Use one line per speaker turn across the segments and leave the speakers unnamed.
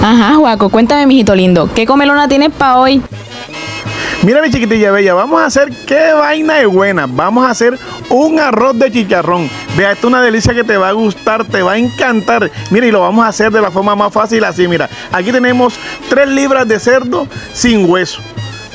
Ajá, Juaco, cuéntame, mijito lindo, ¿qué comelona tienes para hoy?
Mira mi chiquitilla bella, vamos a hacer qué vaina de buena. Vamos a hacer un arroz de chicharrón. Vea, esto es una delicia que te va a gustar, te va a encantar. Mira, y lo vamos a hacer de la forma más fácil así. Mira, aquí tenemos 3 libras de cerdo sin hueso.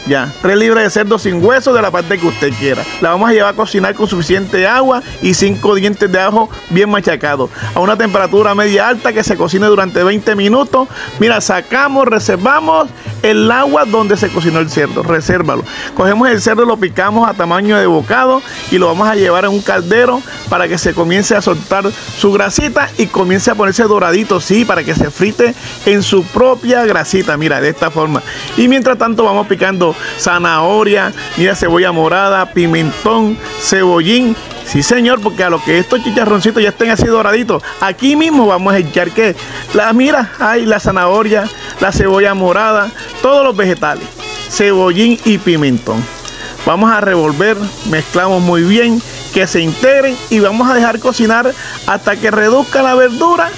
Ya, 3 libras de cerdo sin hueso de la parte que usted quiera. La vamos a llevar a cocinar con suficiente agua y 5 dientes de ajo bien machacados. A una temperatura media alta que se cocine durante 20 minutos. Mira, sacamos, reservamos el agua donde se cocinó el cerdo. Resérvalo. Cogemos el cerdo, lo picamos a tamaño de bocado y lo vamos a llevar en un caldero para que se comience a soltar su grasita y comience a ponerse doradito, sí, para que se frite en su propia grasita. Mira, de esta forma. Y mientras tanto vamos picando zanahoria, mira cebolla morada, pimentón, cebollín. Sí, señor, porque a lo que estos chicharroncitos ya estén así doraditos, aquí mismo vamos a echar que la mira, hay la zanahoria, la cebolla morada, todos los vegetales, cebollín y pimentón. Vamos a revolver, mezclamos muy bien, que se integren y vamos a dejar cocinar hasta que reduzca la verdura,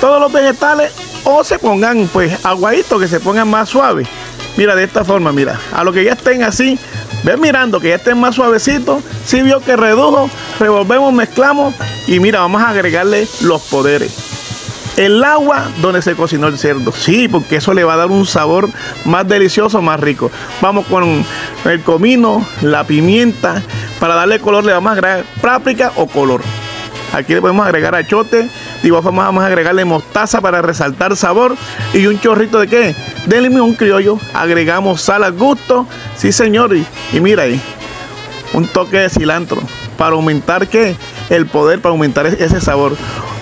todos los vegetales o se pongan pues aguaditos, que se pongan más suaves. Mira, de esta forma, mira. A lo que ya estén así, ven mirando que ya estén más suavecitos. Si vio que redujo, revolvemos, mezclamos y mira, vamos a agregarle los poderes. El agua donde se cocinó el cerdo. Sí, porque eso le va a dar un sabor más delicioso, más rico. Vamos con el comino, la pimienta. Para darle color le vamos a agregar páprica o color. Aquí le podemos agregar achote. De igual forma vamos a agregarle mostaza para resaltar sabor. Y un chorrito de qué? De limón criollo. Agregamos sal al gusto. Sí, señor. Y, mira ahí. Un toque de cilantro. Para aumentar qué? El poder, para aumentar ese sabor.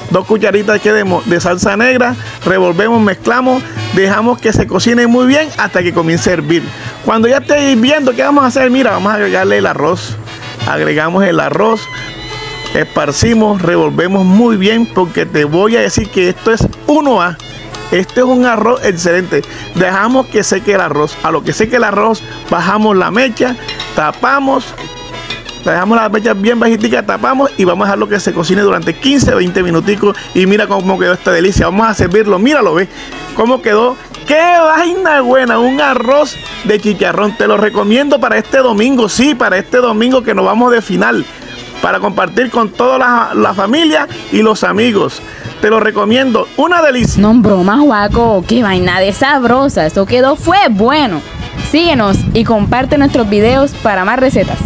Dos cucharitas que de, de salsa negra. Revolvemos, mezclamos. Dejamos que se cocine muy bien hasta que comience a hervir. Cuando ya esté hirviendo, ¿qué vamos a hacer? Mira, vamos a agregarle el arroz. Agregamos el arroz esparcimos, revolvemos muy bien porque te voy a decir que esto es 1A. Este es un arroz excelente. Dejamos que seque el arroz. A lo que seque el arroz, bajamos la mecha, tapamos, dejamos la mecha bien bajitica, tapamos y vamos a dejarlo que se cocine durante 15, 20 minuticos. Y mira cómo quedó esta delicia. Vamos a servirlo. Míralo, ve cómo quedó. ¡Qué vaina buena! Un arroz de chicharrón. Te lo recomiendo para este domingo. Sí, para este domingo que nos vamos de final para compartir con toda la, familia y los amigos. Te lo recomiendo, una delicia.
No, broma, Juaco, qué vaina de sabrosa. Esto quedó, fue bueno. Síguenos y comparte nuestros videos para más recetas.